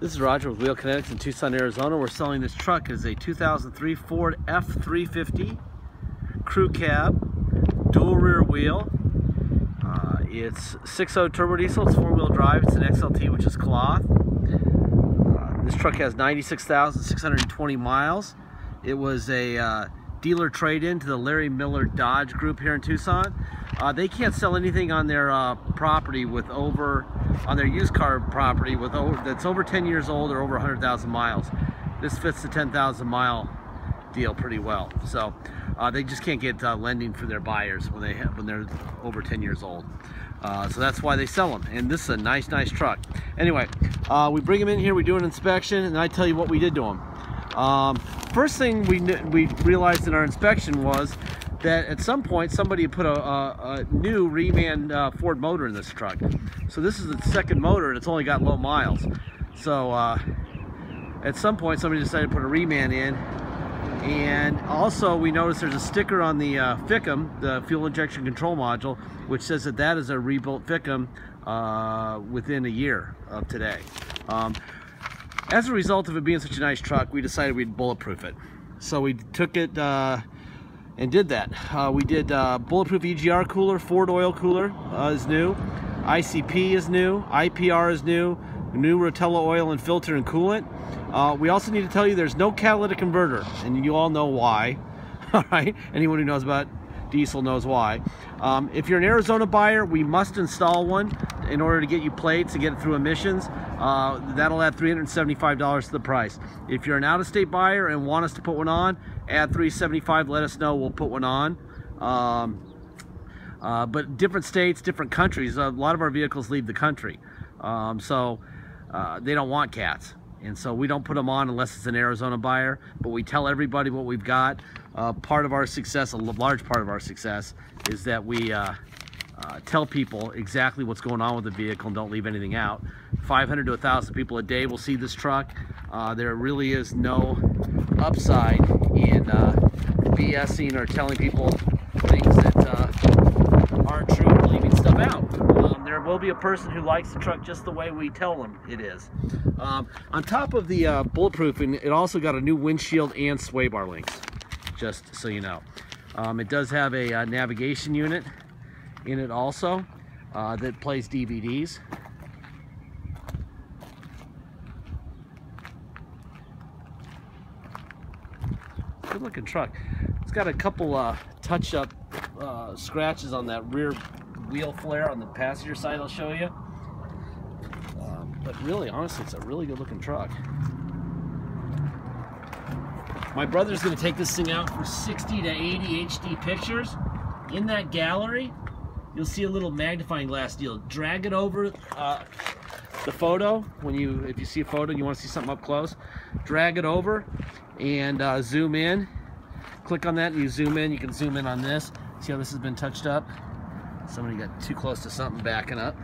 This is Roger with Wheel Kinetics in Tucson, Arizona. We're selling this truck as a 2003 Ford F350 crew cab, dual rear wheel. Uh, it's 6.0 turbo diesel, it's four-wheel drive, it's an XLT which is cloth. Uh, this truck has 96,620 miles. It was a uh, dealer trade-in to the Larry Miller Dodge Group here in Tucson. Uh, they can't sell anything on their uh, property with over, on their used car property with over, that's over 10 years old or over 100,000 miles. This fits the 10,000 mile deal pretty well. So uh, they just can't get uh, lending for their buyers when they have, when they're over 10 years old. Uh, so that's why they sell them. And this is a nice, nice truck. Anyway, uh, we bring them in here, we do an inspection, and I tell you what we did to them. Um, first thing we, we realized in our inspection was that at some point somebody put a, a, a new reman uh, Ford motor in this truck. So this is the second motor and it's only got low miles. So uh, at some point somebody decided to put a reman in and also we noticed there's a sticker on the uh, FICM, the fuel injection control module, which says that that is a rebuilt FICM uh, within a year of today. Um, as a result of it being such a nice truck, we decided we'd bulletproof it. So we took it uh, and did that. Uh, we did uh, bulletproof EGR cooler, Ford oil cooler uh, is new, ICP is new, IPR is new, new Rotella oil and filter and coolant. Uh, we also need to tell you there's no catalytic converter, and you all know why. all right, anyone who knows about diesel knows why. Um, if you're an Arizona buyer, we must install one in order to get you plates and get it through emissions. Uh, that'll add $375 to the price. If you're an out-of-state buyer and want us to put one on, add $375. let us know, we'll put one on. Um, uh, but different states, different countries, a lot of our vehicles leave the country. Um, so uh, they don't want cats. And so we don't put them on unless it's an Arizona buyer, but we tell everybody what we've got. Uh, part of our success, a large part of our success, is that we uh, uh, tell people exactly what's going on with the vehicle and don't leave anything out. 500 to 1,000 people a day will see this truck. Uh, there really is no upside in uh, BSing or telling people things that uh, aren't true or leaving stuff out. Um, there will be a person who likes the truck just the way we tell them it is. Um, on top of the uh, bulletproofing, it also got a new windshield and sway bar links, just so you know. Um, it does have a uh, navigation unit in it also uh, that plays DVDs. Good looking truck. It's got a couple uh, touch up uh, scratches on that rear wheel flare on the passenger side I'll show you. Um, but really, honestly, it's a really good looking truck. My brother's gonna take this thing out for 60 to 80 HD pictures. In that gallery, you'll see a little magnifying glass deal. Drag it over uh, the photo when you, if you see a photo and you want to see something up close, drag it over and uh, zoom in. Click on that and you zoom in. You can zoom in on this. See how this has been touched up? Somebody got too close to something backing up.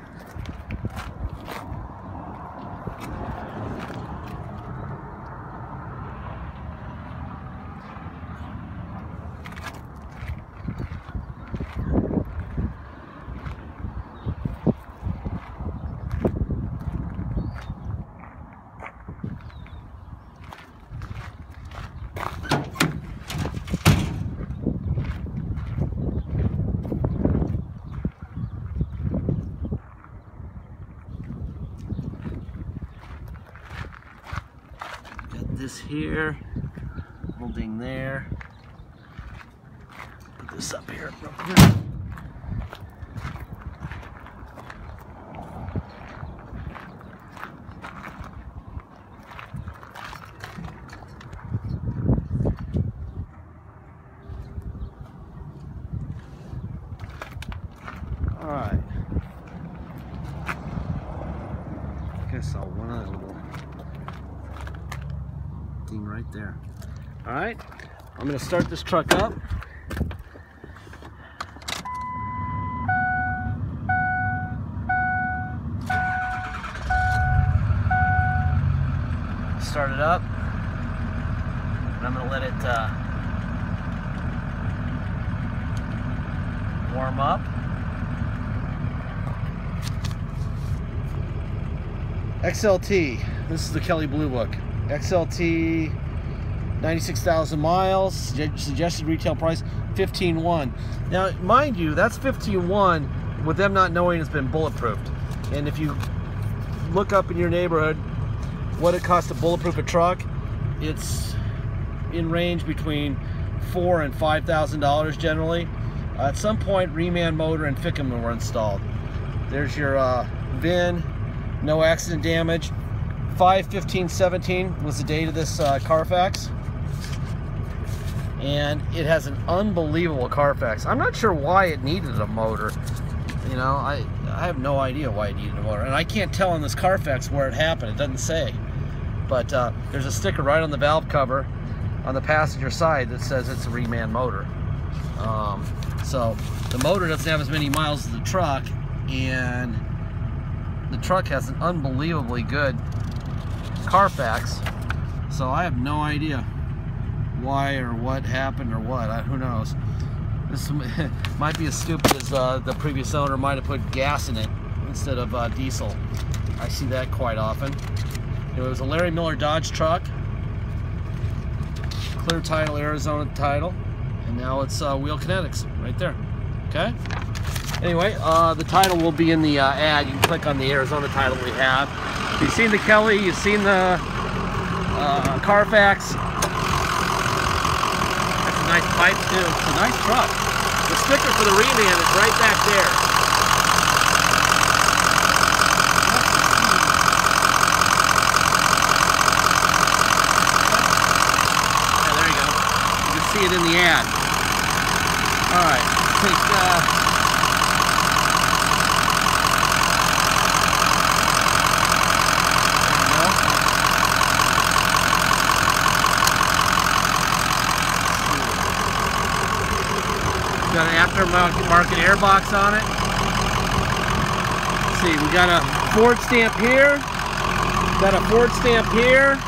this here, holding there. Put this up here real quick. All right. I guess I'll one of little thing right there. All right, I'm gonna start this truck up. Start it up, and I'm gonna let it uh, warm up. XLT. This is the Kelley Blue Book. XLT, 96,000 miles. Suggested retail price, 15.1. Now, mind you, that's 15.1 with them not knowing it's been bulletproofed. And if you look up in your neighborhood what it costs to bulletproof a truck, it's in range between four and five thousand dollars generally. Uh, at some point, reman motor and FICM were installed. There's your uh, VIN, no accident damage. 5-15-17 was the date of this uh, Carfax. And it has an unbelievable Carfax. I'm not sure why it needed a motor. You know, I, I have no idea why it needed a motor. And I can't tell on this Carfax where it happened. It doesn't say. But uh, there's a sticker right on the valve cover on the passenger side that says it's a reman motor. Um, so the motor doesn't have as many miles as the truck and the truck has an unbelievably good Carfax. So I have no idea why or what happened or what. I, who knows? This might be as stupid as uh, the previous owner might have put gas in it instead of uh, diesel. I see that quite often. It was a Larry Miller Dodge truck. Clear title, Arizona title. And now it's uh, Wheel Kinetics right there. Okay? Anyway, uh, the title will be in the uh, ad. You can click on the Arizona title we have. You've seen the Kelley, you've seen the uh, Carfax. Nice pipe too. It's a nice truck. The sticker for the reman is right back there. Yeah, there you go. You can see it in the ad. All right, take. Uh, got an aftermarket airbox on it. Let's see, we got a Ford stamp here. Got a Ford stamp here.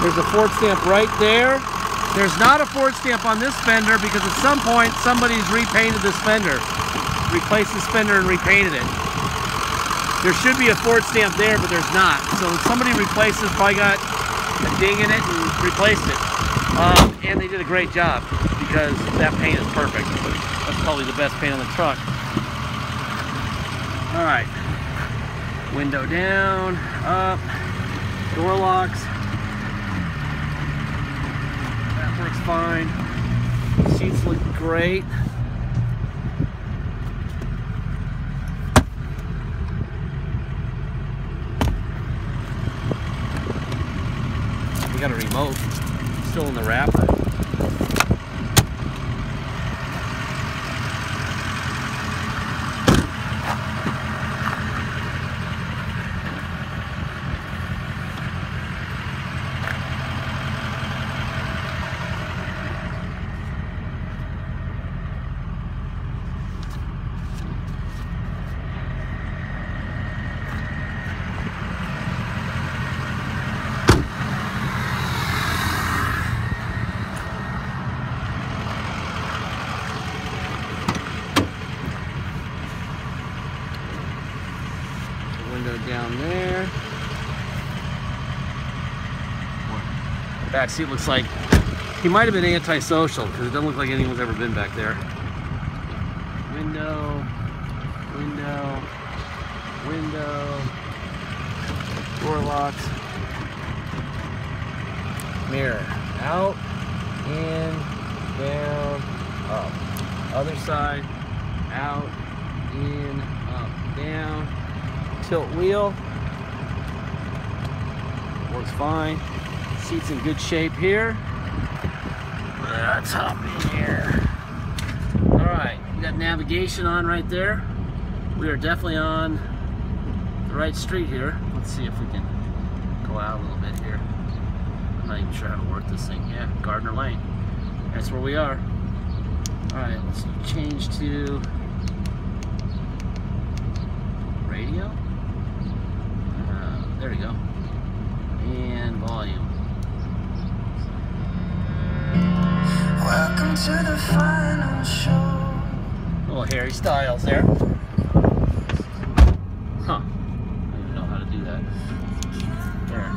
There's a Ford stamp right there. There's not a Ford stamp on this fender because at some point somebody's repainted this fender. Replaced this fender and repainted it. There should be a Ford stamp there, but there's not. So somebody replaced this, probably got a ding in it and replaced it. Um, and they did a great job because that paint is perfect. That's probably the best paint on the truck. All right, window down, up, door locks. That works fine. Seats look great. We got a remote still in the wrapper. window down there. The back seat looks like he might have been antisocial because it doesn't look like anyone's ever been back there. Window, window, window, door locks, mirror, out, in, down, up. Other side, out, in, up, down tilt wheel. Works fine. Seat's in good shape here. Let's hop in here. Alright, we got navigation on right there. We are definitely on the right street here. Let's see if we can go out a little bit here. I'm not even sure how to work this thing. Yeah, Gardner Lane. That's where we are. Alright, let's change to radio. There we go. And volume. Welcome to the final show. Little oh, Harry Styles there. Huh. I even know how to do that. There.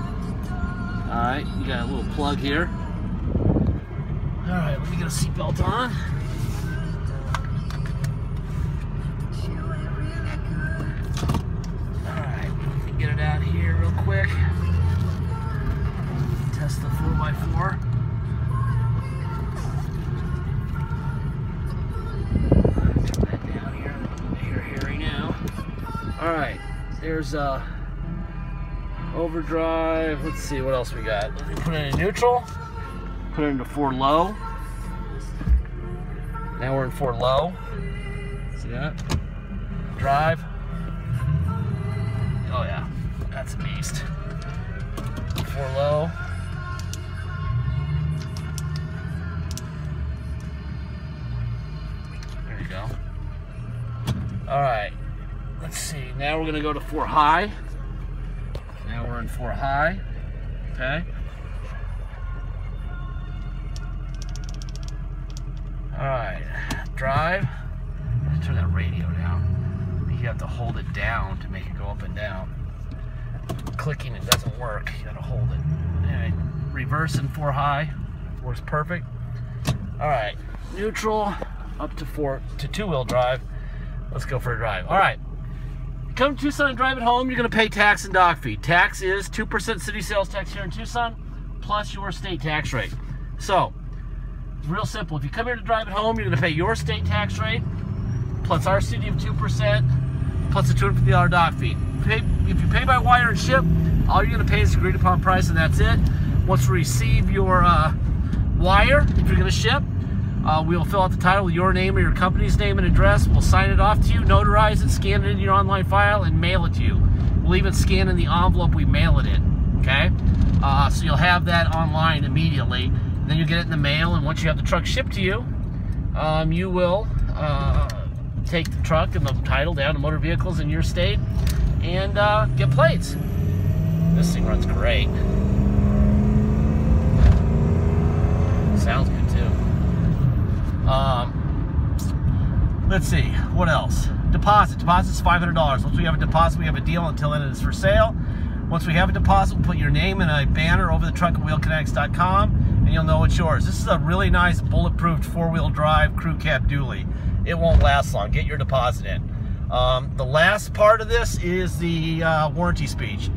Alright, you got a little plug here. Alright, let me get a seatbelt on. There's uh, overdrive. Let's see what else we got. Let me put it in neutral. Put it into four low. Now we're in four low. See that? Drive. Oh yeah, that's a beast. Four low. There you go. All right. Let's see, now we're gonna go to four high. Now we're in four high, okay? All right, drive. Let's turn that radio down. You have to hold it down to make it go up and down. Clicking it doesn't work, you gotta hold it. Right, reverse in four high, works perfect. All right, neutral up to four, to two wheel drive. Let's go for a drive. All right come to Tucson and drive it home, you're going to pay tax and doc fee. Tax is 2% city sales tax here in Tucson, plus your state tax rate. So, it's real simple. If you come here to drive it home, you're going to pay your state tax rate, plus our city of 2%, plus a $250 doc fee. If you pay by wire and ship, all you're going to pay is agreed upon price, and that's it. Once we receive your uh, wire, if you're going to ship, uh, we'll fill out the title with your name or your company's name and address. We'll sign it off to you, notarize it, scan it in your online file, and mail it to you. We'll even scan in the envelope we mail it in, okay? Uh, so you'll have that online immediately. Then you get it in the mail, and once you have the truck shipped to you, um, you will uh, take the truck and the title down to motor vehicles in your state and uh, get plates. This thing runs great. Sounds good. Um, let's see, what else? Deposit. Deposit's $500. Once we have a deposit, we have a deal until then it's for sale. Once we have a deposit, we'll put your name in a banner over the truck at wheelkinetics.com and you'll know it's yours. This is a really nice bulletproof four-wheel drive crew cab dually. It won't last long. Get your deposit in. Um, the last part of this is the uh, warranty speech.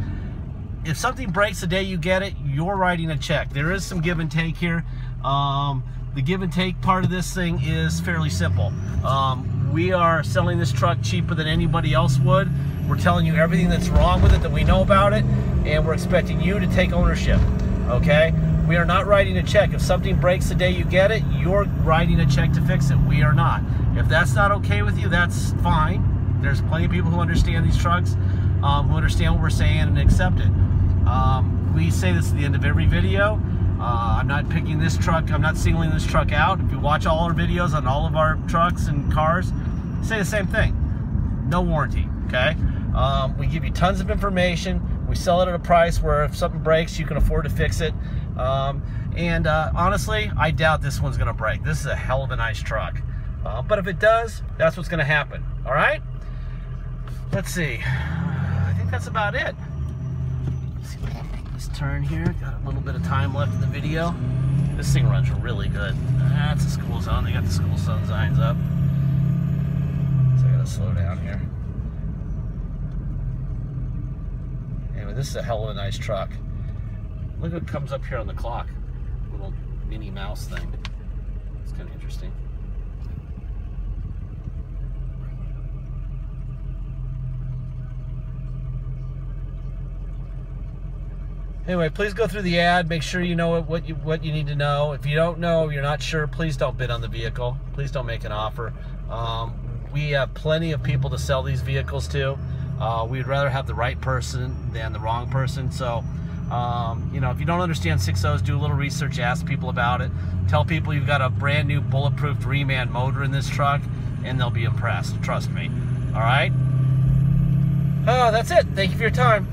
If something breaks the day you get it, you're writing a check. There is some give and take here. Um, the give and take part of this thing is fairly simple. Um, we are selling this truck cheaper than anybody else would. We're telling you everything that's wrong with it that we know about it, and we're expecting you to take ownership, okay? We are not writing a check. If something breaks the day you get it, you're writing a check to fix it. We are not. If that's not okay with you, that's fine. There's plenty of people who understand these trucks, um, who understand what we're saying and accept it. Um, we say this at the end of every video. Uh, I'm not picking this truck, I'm not singling this truck out. If you watch all our videos on all of our trucks and cars, say the same thing. No warranty, okay? Um, we give you tons of information. We sell it at a price where if something breaks, you can afford to fix it. Um, and uh, honestly, I doubt this one's gonna break. This is a hell of a nice truck. Uh, but if it does, that's what's gonna happen, all right? Let's see, I think that's about it turn here. Got a little bit of time left in the video. This thing runs really good. That's a school zone. They got the school zone signs up. So I gotta slow down here. Anyway, this is a hell of a nice truck. Look what comes up here on the clock. Little Minnie Mouse thing. It's kind of interesting. Anyway, please go through the ad. Make sure you know what you what you need to know. If you don't know, you're not sure, please don't bid on the vehicle. Please don't make an offer. Um, we have plenty of people to sell these vehicles to. Uh, we'd rather have the right person than the wrong person. So, um, you know, if you don't understand 6.0s, do a little research, ask people about it. Tell people you've got a brand new bulletproof reman motor in this truck, and they'll be impressed. Trust me. All right? Oh, that's it. Thank you for your time.